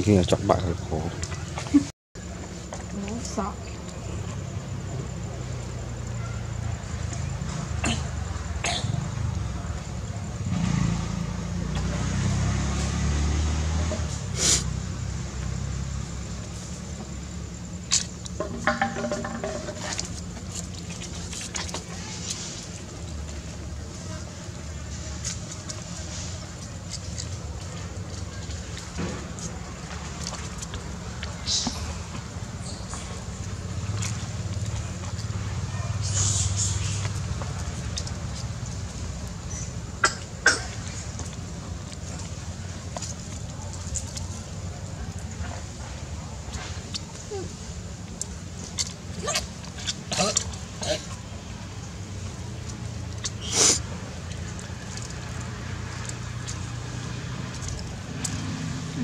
chính khi là chọn bạn hơi khó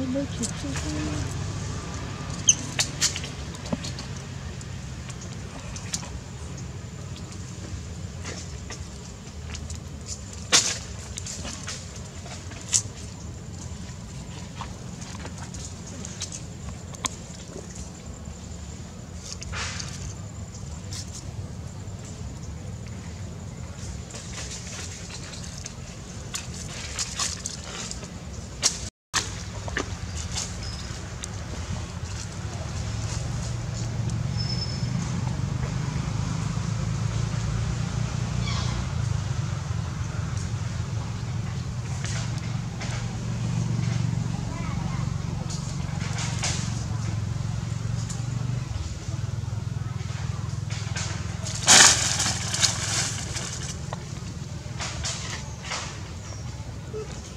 오늘도 기쁘고 Oops.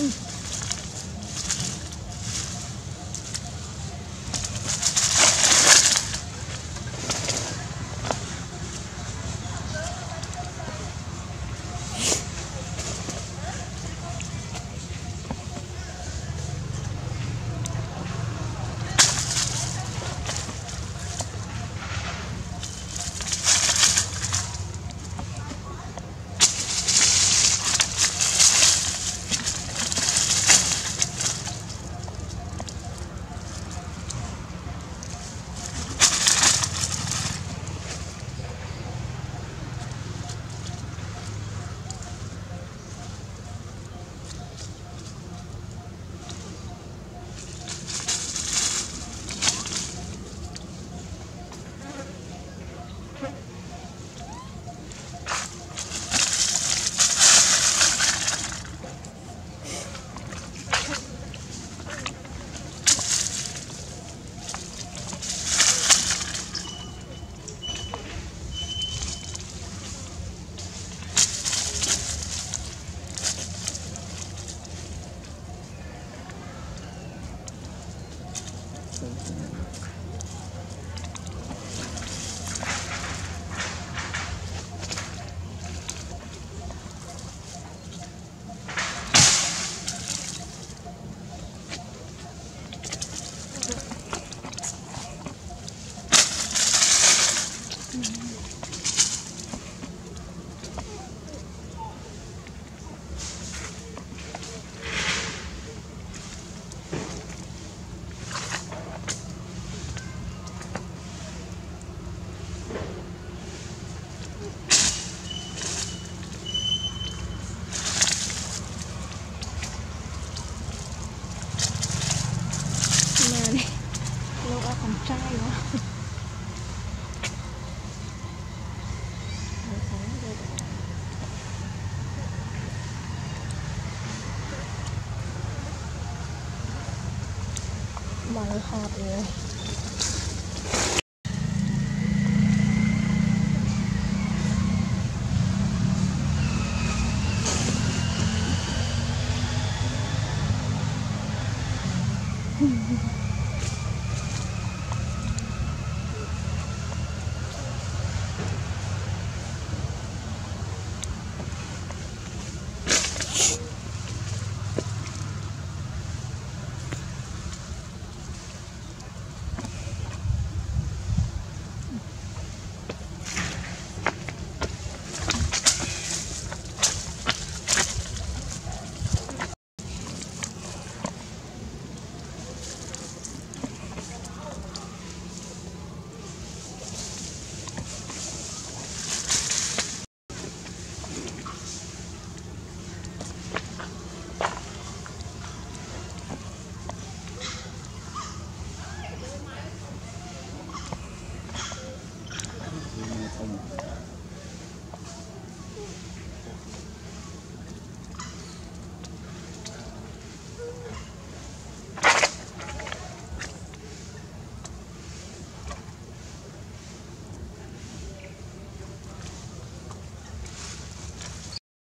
Mm. my hot air.